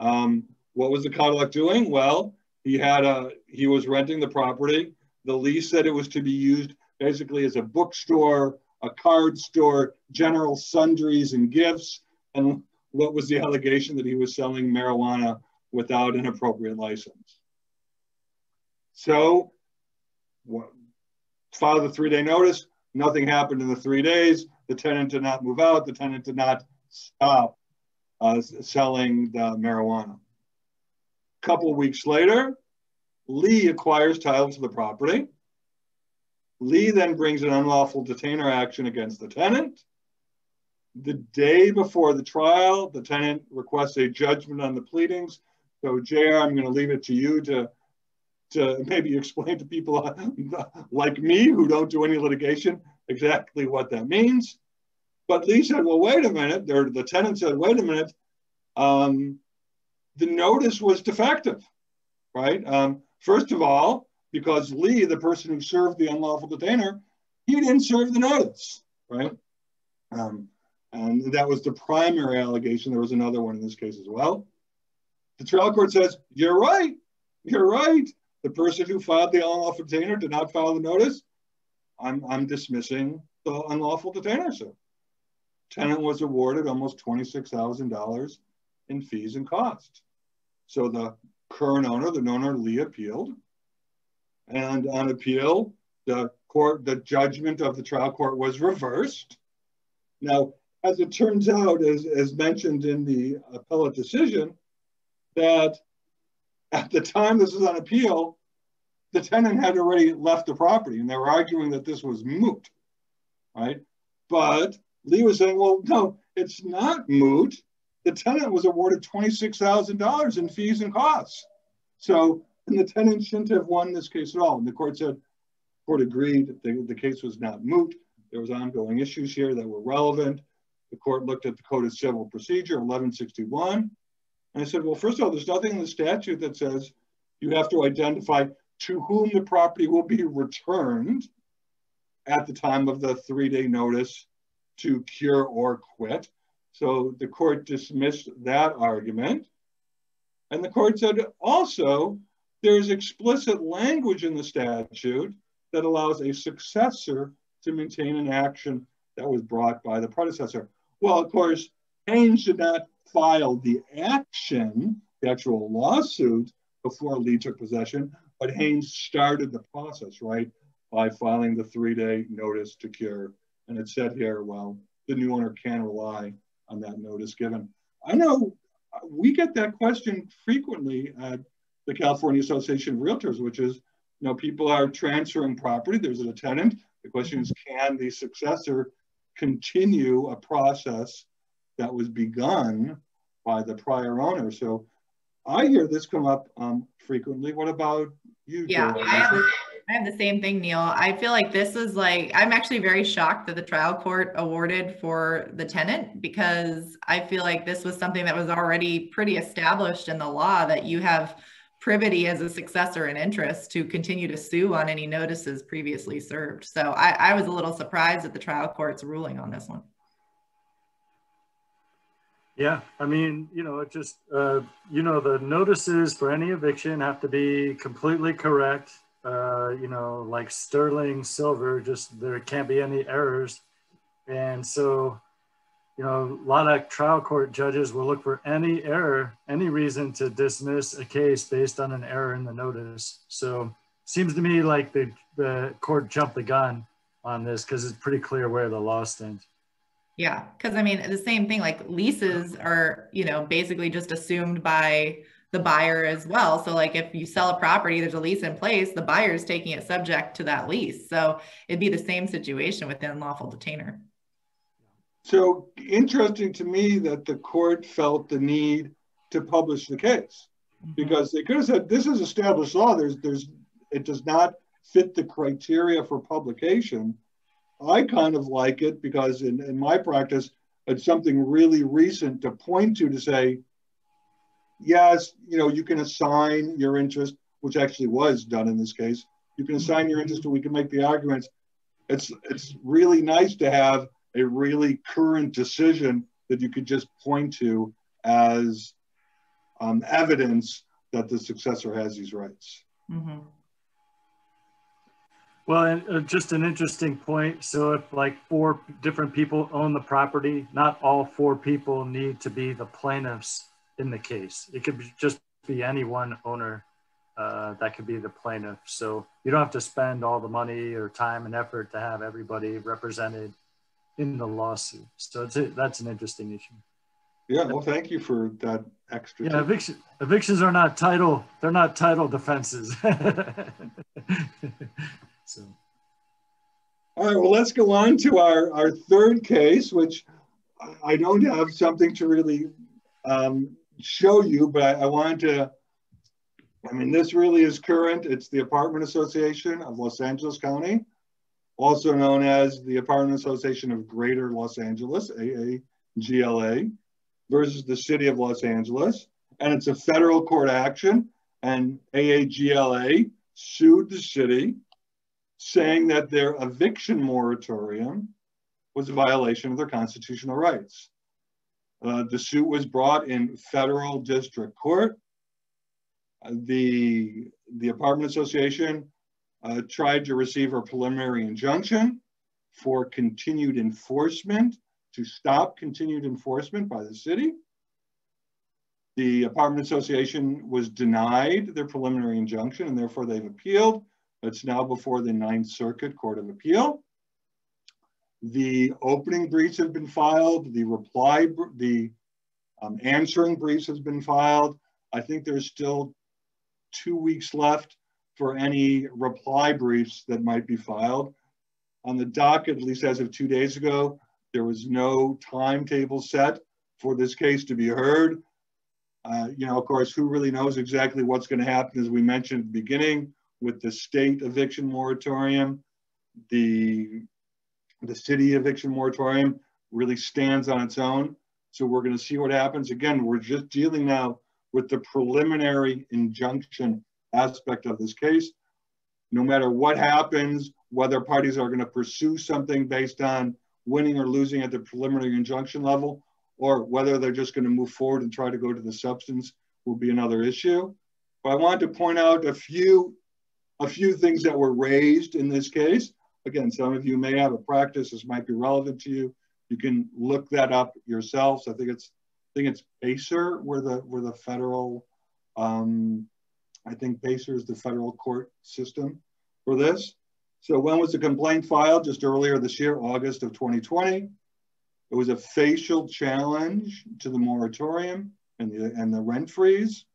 Um, what was the Kotyluk doing? Well, he had a he was renting the property. The lease said it was to be used basically as a bookstore, a card store, general sundries and gifts. And what was the allegation that he was selling marijuana without an appropriate license? So, what, filed a three-day notice. Nothing happened in the three days. The tenant did not move out. The tenant did not stop uh, selling the marijuana. A couple weeks later, Lee acquires title to the property. Lee then brings an unlawful detainer action against the tenant. The day before the trial, the tenant requests a judgment on the pleadings. So, JR, I'm going to leave it to you to, to maybe explain to people like me who don't do any litigation exactly what that means. But Lee said, well, wait a minute. There, the tenant said, wait a minute. Um, the notice was defective, right? Um, first of all, because Lee, the person who served the unlawful detainer, he didn't serve the notice, right? Um, and that was the primary allegation. There was another one in this case as well. The trial court says, you're right, you're right. The person who filed the unlawful detainer did not file the notice. I'm, I'm dismissing the unlawful detainer suit. Tenant was awarded almost $26,000 in fees and costs. So the current owner, the owner Lee appealed. And on appeal, the court, the judgment of the trial court was reversed. Now, as it turns out, as, as mentioned in the appellate decision, that at the time this was on appeal, the tenant had already left the property and they were arguing that this was moot, right? But Lee was saying, well, no, it's not moot. The tenant was awarded $26,000 in fees and costs. So, and the tenant shouldn't have won this case at all. And the court said, court agreed the, the case was not moot. There was ongoing issues here that were relevant. The court looked at the Code of Civil Procedure 1161. And I said, well, first of all, there's nothing in the statute that says you have to identify to whom the property will be returned at the time of the three-day notice to cure or quit. So the court dismissed that argument. And the court said also, there's explicit language in the statute that allows a successor to maintain an action that was brought by the predecessor. Well, of course, Haynes did not file the action, the actual lawsuit, before Lee took possession, but Haynes started the process, right, by filing the three-day notice to cure. And it said here, well, the new owner can rely on that notice given. I know we get that question frequently at the California Association of Realtors, which is, you know, people are transferring property, there's a tenant. The question is, can the successor continue a process that was begun by the prior owner? So I hear this come up um, frequently. What about you? Yeah, I have, I have, the same thing, Neil. I feel like this is like, I'm actually very shocked that the trial court awarded for the tenant because I feel like this was something that was already pretty established in the law that you have privity as a successor in interest to continue to sue on any notices previously served. So I, I was a little surprised at the trial court's ruling on this one. Yeah, I mean, you know, it just, uh, you know, the notices for any eviction have to be completely correct. Uh, you know, like sterling silver, just there can't be any errors. And so, you know, a lot of trial court judges will look for any error, any reason to dismiss a case based on an error in the notice. So, seems to me like the, the court jumped the gun on this because it's pretty clear where the law stands. Yeah, because I mean, the same thing, like leases are, you know, basically just assumed by the buyer as well. So, like, if you sell a property, there's a lease in place, the buyer is taking it subject to that lease. So, it'd be the same situation with the unlawful detainer. So, interesting to me that the court felt the need to publish the case mm-hmm. because they could have said, This is established law. There's, there's, it does not fit the criteria for publication I kind of like it because in, in my practice, it's something really recent to point to to say, yes, you know, you can assign your interest, which actually was done in this case. You can assign your interest and we can make the arguments. It's it's really nice to have a really current decision that you could just point to as um, evidence that the successor has these rights. Mm-hmm. Well, and uh, just an interesting point. So if like four different people own the property, not all four people need to be the plaintiffs in the case. It could be just be any one owner uh, that could be the plaintiff. So you don't have to spend all the money or time and effort to have everybody represented in the lawsuit. So a, that's an interesting issue. Yeah, well, thank you for that extra. Yeah, eviction, evictions are not title. They're not title defenses. So. All right, well, let's go on to our, our third case, which I don't have something to really um, show you, but I, I wanted to, I mean, this really is current. It's the Apartment Association of Los Angeles County, also known as the Apartment Association of Greater Los Angeles, AAGLA, versus the City of Los Angeles. And it's a federal court action, and AAGLA sued the city saying that their eviction moratorium was a violation of their constitutional rights. Uh, the suit was brought in federal district court. Uh, the, the apartment association uh, tried to receive a preliminary injunction for continued enforcement, to stop continued enforcement by the city. The apartment association was denied their preliminary injunction and therefore they've appealed. It's now before the Ninth Circuit Court of Appeal. The opening briefs have been filed. The reply, the um, answering briefs has been filed. I think there's still two weeks left for any reply briefs that might be filed. On the docket, at least as of two days ago, there was no timetable set for this case to be heard. Uh, you know, of course, who really knows exactly what's going to happen, as we mentioned at the beginning with the state eviction moratorium. The, the city eviction moratorium really stands on its own. So we're going to see what happens. Again, we're just dealing now with the preliminary injunction aspect of this case. No matter what happens, whether parties are going to pursue something based on winning or losing at the preliminary injunction level, or whether they're just going to move forward and try to go to the substance will be another issue. But I wanted to point out a few a few things that were raised in this case. Again, some of you may have a practice, this might be relevant to you. You can look that up yourselves. I think it's I think it's Pacer where the where the federal um, I think Pacer is the federal court system for this. So when was the complaint filed? Just earlier this year, August of 2020. It was a facial challenge to the moratorium and the, and the rent freeze,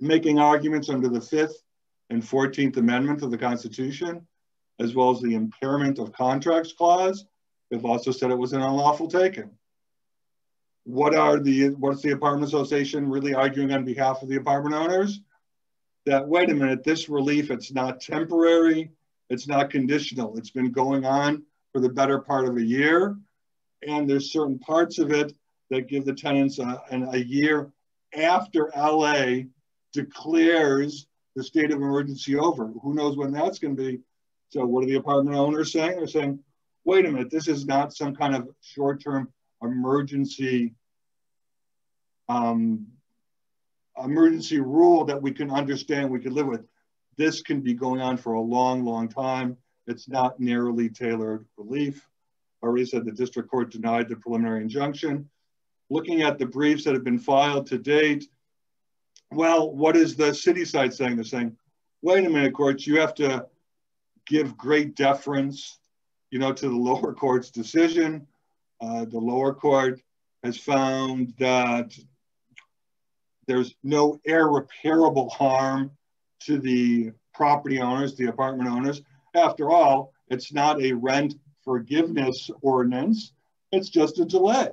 making arguments under the Fifth and 14th Amendment of the Constitution, as well as the impairment of contracts clause. They've also said it was an unlawful taking. What are the, what's the apartment association really arguing on behalf of the apartment owners? That, wait a minute, this relief, it's not temporary, it's not conditional. It's been going on for the better part of a year. And there's certain parts of it that give the tenants a, a year after LA declares the state of emergency over. Who knows when that's going to be? So what are the apartment owners saying? They're saying, wait a minute, this is not some kind of short-term emergency um, emergency rule that we can understand, we can live with. This can be going on for a long, long time. It's not narrowly tailored relief. I already said the district court denied the preliminary injunction. Looking at the briefs that have been filed to date, well, what is the city side saying? They're saying, wait a minute, courts, you have to give great deference, you know, to the lower court's decision. Uh, the lower court has found that there's no irreparable harm to the property owners, the apartment owners. After all, it's not a rent forgiveness ordinance. It's just a delay,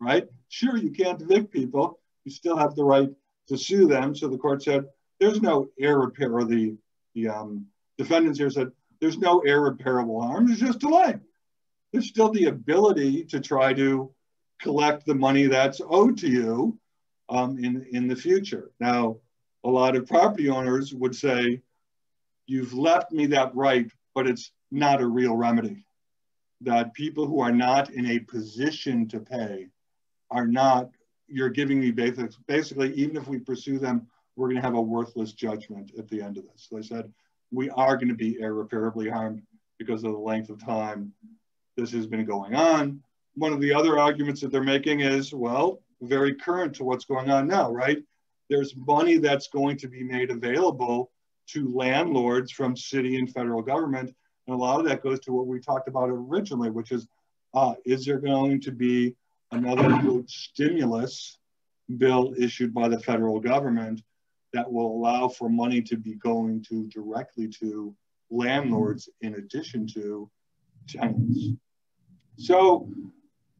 right? Sure, you can't evict people. You still have the right to sue them. So the court said, there's no irreparable, the, the um, defendants here said, there's no irreparable harm, there's just delay. There's still the ability to try to collect the money that's owed to you um, in, in the future. Now, a lot of property owners would say, you've left me that right, but it's not a real remedy. That people who are not in a position to pay are not you're giving me basic, basically, even if we pursue them, we're going to have a worthless judgment at the end of this. So said, we are going to be irreparably harmed because of the length of time this has been going on. One of the other arguments that they're making is, well, very current to what's going on now, right? There's money that's going to be made available to landlords from city and federal government. And a lot of that goes to what we talked about originally, which is, uh, is there going to be another quote, stimulus bill issued by the federal government that will allow for money to be going to directly to landlords in addition to tenants. So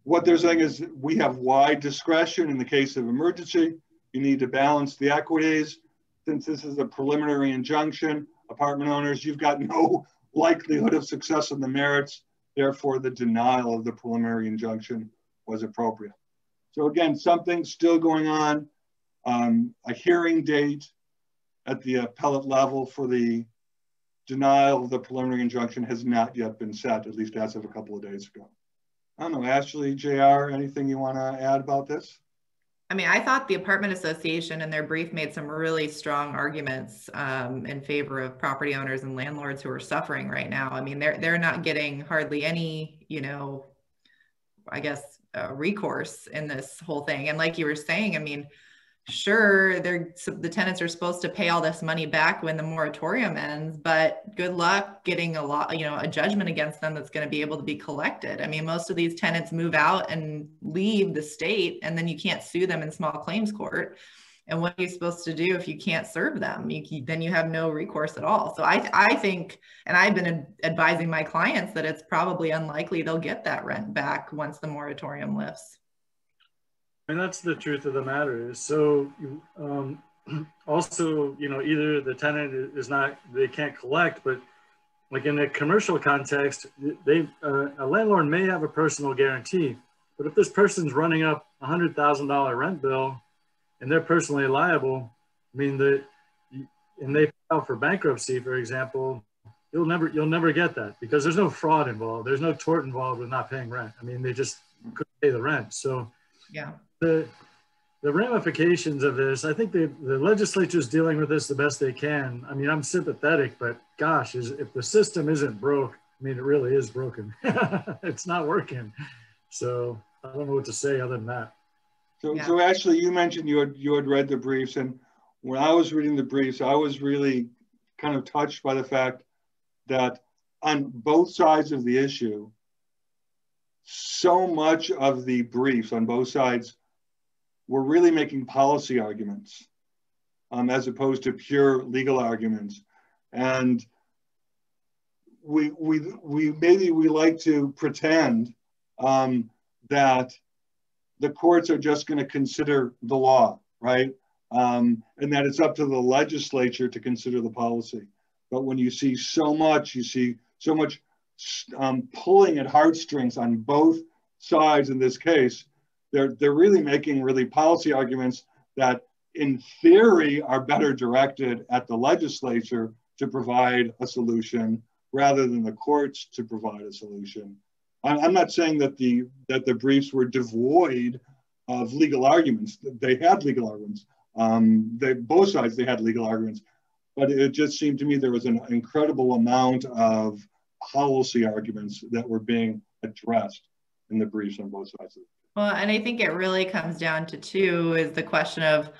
what they're saying is we have wide discretion in the case of emergency. You need to balance the equities. Since this is a preliminary injunction, apartment owners, you've got no likelihood of success on the merits. Therefore, the denial of the preliminary injunction was appropriate. So again, something still going on. Um, a hearing date at the appellate level for the denial of the preliminary injunction has not yet been set, at least as of a couple of days ago. I don't know, Ashley, JR, anything you want to add about this? I mean, I thought the apartment association in their brief made some really strong arguments um, in favor of property owners and landlords who are suffering right now. I mean, they're they're not getting hardly any, you know, I guess recourse in this whole thing. And like you were saying, I mean, sure, they're the tenants are supposed to pay all this money back when the moratorium ends, but good luck getting a lot, you know, a judgment against them that's going to be able to be collected. I mean, most of these tenants move out and leave the state, and then you can't sue them in small claims court and what are you supposed to do if you can't serve them? You, then you have no recourse at all. So i i think and i've been advising my clients that it's probably unlikely they'll get that rent back once the moratorium lifts. And that's the truth of the matter is so um, also you know either the tenant is not they can't collect but like in a commercial context they uh, a landlord may have a personal guarantee but if this person's running up a hundred thousand dollar rent bill and they're personally liable, I mean that, and they file for bankruptcy, for example, you'll never you'll never get that because there's no fraud involved. There's no tort involved with not paying rent. I mean, they just couldn't pay the rent. So yeah, the the ramifications of this, I think the, the legislature is dealing with this the best they can. I mean, I'm sympathetic, but gosh, is, if the system isn't broke, I mean, it really is broken. it's not working. So I don't know what to say other than that. So, yeah. so actually, you mentioned you had you had read the briefs, and when I was reading the briefs, I was really kind of touched by the fact that on both sides of the issue, so much of the briefs on both sides were really making policy arguments um, as opposed to pure legal arguments. And we, we, we maybe we like to pretend um, that the courts are just going to consider the law, right? Um, and that it's up to the legislature to consider the policy. But when you see so much, you see so much um, pulling at heartstrings on both sides in this case, they're, they're really making really policy arguments that in theory are better directed at the legislature to provide a solution rather than the courts to provide a solution. I'm not saying that the that the briefs were devoid of legal arguments. They had legal arguments. Um, they both sides they had legal arguments, but it just seemed to me there was an incredible amount of policy arguments that were being addressed in the briefs on both sides. Well, and I think it really comes down to two is the question of,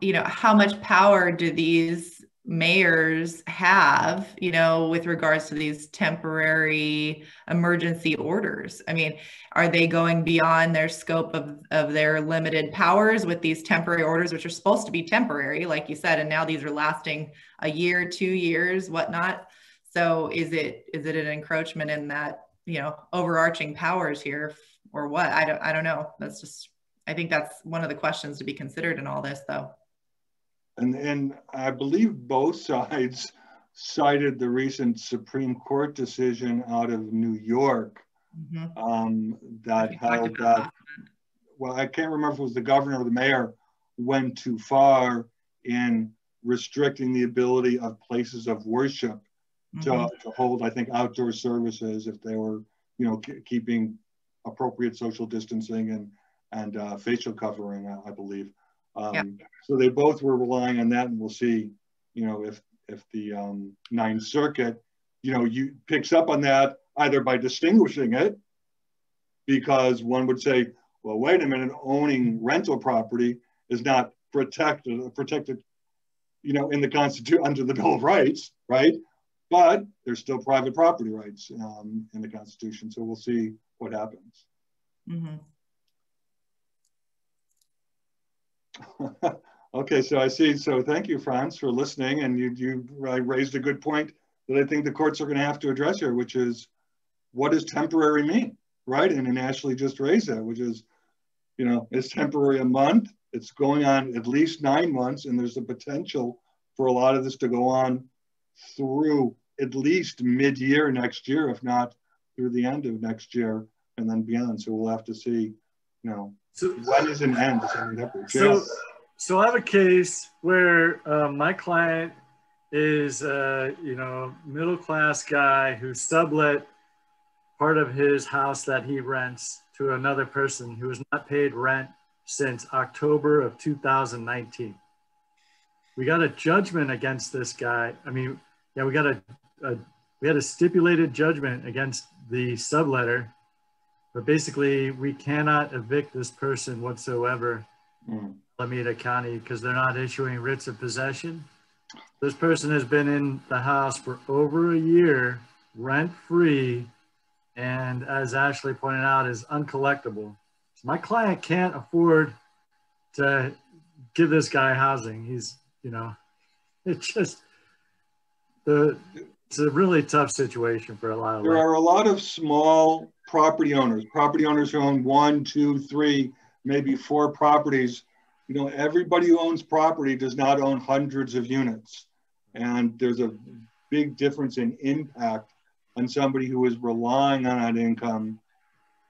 you know, how much power do these mayors have, you know, with regards to these temporary emergency orders? I mean, are they going beyond their scope of, of their limited powers with these temporary orders, which are supposed to be temporary, like you said, and now these are lasting a year, two years, whatnot? So is it is it an encroachment in that, you know, overarching powers here or what? I don't I don't know. That's just I think that's one of the questions to be considered in all this though. And, and I believe both sides cited the recent Supreme Court decision out of New York mm-hmm. um, that held that, well, I can't remember if it was the governor or the mayor went too far in restricting the ability of places of worship mm-hmm. to, to hold, I think, outdoor services if they were, you know, k- keeping appropriate social distancing and, and uh, facial covering, I, I believe. Um. So they both were relying on that, and we'll see, you know, if if the um, Ninth Circuit, you know, you picks up on that either by distinguishing it, because one would say, well, wait a minute, owning rental property is not protected protected, you know, in the Constitution under the Bill of Rights, right? But there's still private property rights um, in the Constitution, so we'll see what happens. Mm-hmm. okay, so I see. So thank you, Franz, for listening. And you, you raised a good point that I think the courts are going to have to address here, which is what does temporary mean, right? And, and Ashley just raised that, which is, you know, is temporary a month? It's going on at least nine months, and there's the potential for a lot of this to go on through at least mid-year next year, if not through the end of next year and then beyond. So we'll have to see, you know, so, when is an end? So, so I have a case where uh, my client is, uh, you know, middle class guy who sublet part of his house that he rents to another person who has not paid rent since October of 2019. We got a judgment against this guy. I mean, yeah, we got a, a we had a stipulated judgment against the subletter but basically, we cannot evict this person whatsoever, mm. Alameda County, because they're not issuing writs of possession. This person has been in the house for over a year, rent free, and as Ashley pointed out, is uncollectible. So my client can't afford to give this guy housing. He's, you know, it's just the it's a really tough situation for a lot of. There are a lot of small property owners, property owners who own one, two, three, maybe four properties. You know, everybody who owns property does not own hundreds of units, and there's a big difference in impact on somebody who is relying on that income.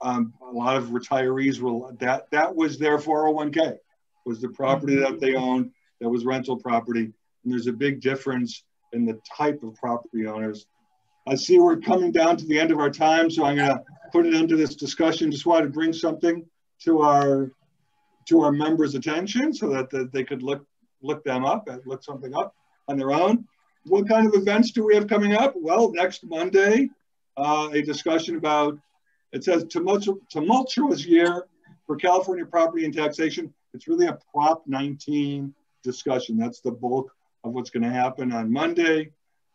Um, a lot of retirees will that that was their 401k was the property that they owned that was rental property, and there's a big difference and the type of property owners. I see we're coming down to the end of our time, so I'm going to put it into this discussion. Just wanted to bring something to our to our members' attention so that, that they could look look them up and look something up on their own. What kind of events do we have coming up? Well, next Monday, uh, a discussion about, it says tumultuous year for California property and taxation. It's really a Prop 19 discussion. That's the bulk of what's going to happen on Monday,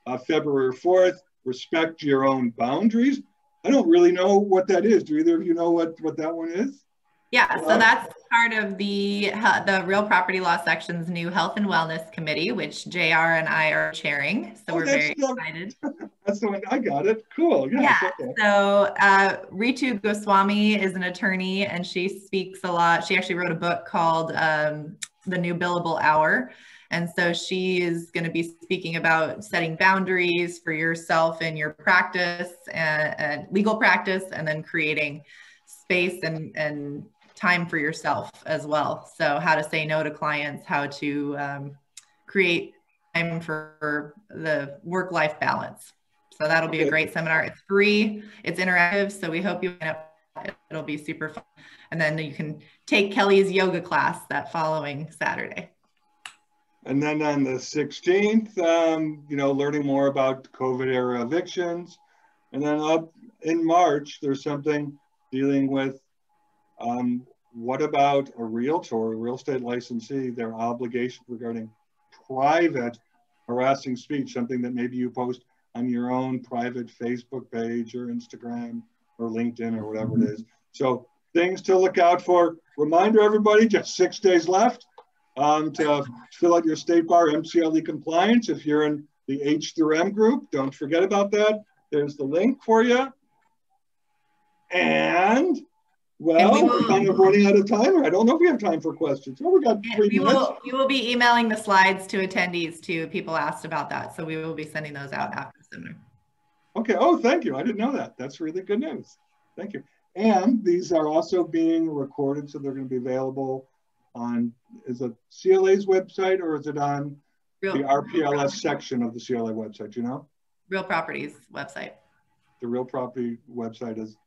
uh, February 4th. Respect your own boundaries. I don't really know what that is. Do either of you know what, what that one is? Yeah, so that's part of the the real property law section's new health and wellness committee, which JR and I are chairing. So oh, we're very the, excited. That's the one I got it. Cool. Yeah. yeah. Okay. So uh, Ritu Goswamy is an attorney, and she speaks a lot. She actually wrote a book called um, "The New Billable Hour." And so she is going to be speaking about setting boundaries for yourself in your practice and, and legal practice, and then creating space and, and time for yourself as well. So how to say no to clients, how to um, create time for the work-life balance. So that'll be a great seminar. It's free, it's interactive. So we hope you end up, it'll be super fun. And then you can take Kelli's yoga class that following Saturday. And then on the 16th, um, you know, learning more about COVID era evictions. And then up in March, there's something dealing with um, what about a realtor, a real estate licensee, their obligation regarding private harassing speech, something that maybe you post on your own private Facebook page or Instagram or LinkedIn or whatever it is. So things to look out for. Reminder everybody, just six days left um, to fill out your state bar MCLE compliance. If you're in the H through M group, don't forget about that. There's the link for you. And well, we will, we're kind of running out of time, I don't know if we have time for questions. Well, we got three we minutes. Will, we will be emailing the slides to attendees too. People asked about that, so we will be sending those out after the seminar. Okay. Oh, thank you. I didn't know that. That's really good news. Thank you. And these are also being recorded, so they're going to be available on is it CLA's website or is it on Real, the RPLS section of the CLA website? You know? Real Properties website. The Real Property website is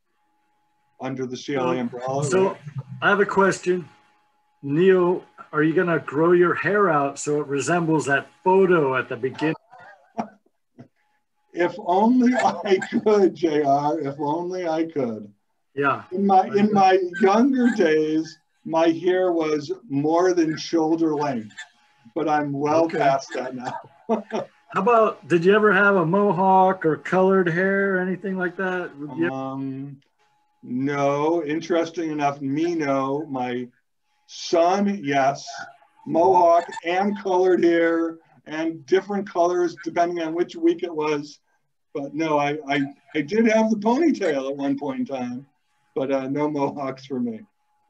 under the CLA umbrella. So right? I have a question. Neil, are you going to grow your hair out so it resembles that photo at the beginning? if only I could, JR, if only I could. Yeah. In my in my younger days, my hair was more than shoulder length, but I'm well okay. past that now. How about, did you ever have a mohawk or colored hair or anything like that? Um, no, interesting enough, me no. My son, yes. Mohawk and colored hair and different colors depending on which week it was. But no, I, I, I did have the ponytail at one point in time, but uh, no mohawks for me.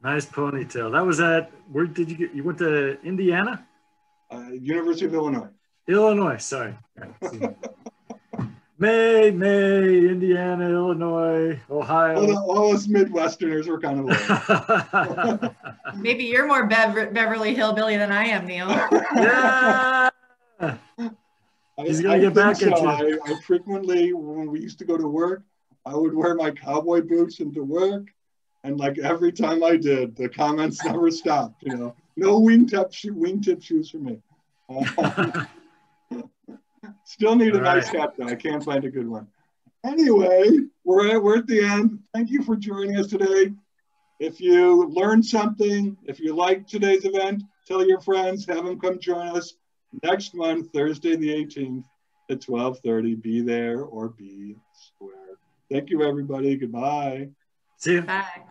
Nice ponytail. That was at, where did you get, you went to Indiana? Uh, University of Illinois. Illinois, sorry. May, May, Indiana, Illinois, Ohio. All, the, all us Midwesterners were kind of like. Maybe you're more Bev- Beverly Hillbilly than I am, Neil. yeah. He's gonna I get back so. at you. I, I frequently, when we used to go to work, I would wear my cowboy boots into work, and like every time I did, the comments never stopped. You know, no wingtip, wingtip shoes for me. Still need a All nice right. hat though. I can't find a good one. Anyway, we're at, we're at the end. Thank you for joining us today. If you learned something, if you liked today's event, tell your friends, have them come join us next month, Thursday the 18th at 12:30. Be there or be square. Thank you, everybody. Goodbye. See you. Bye.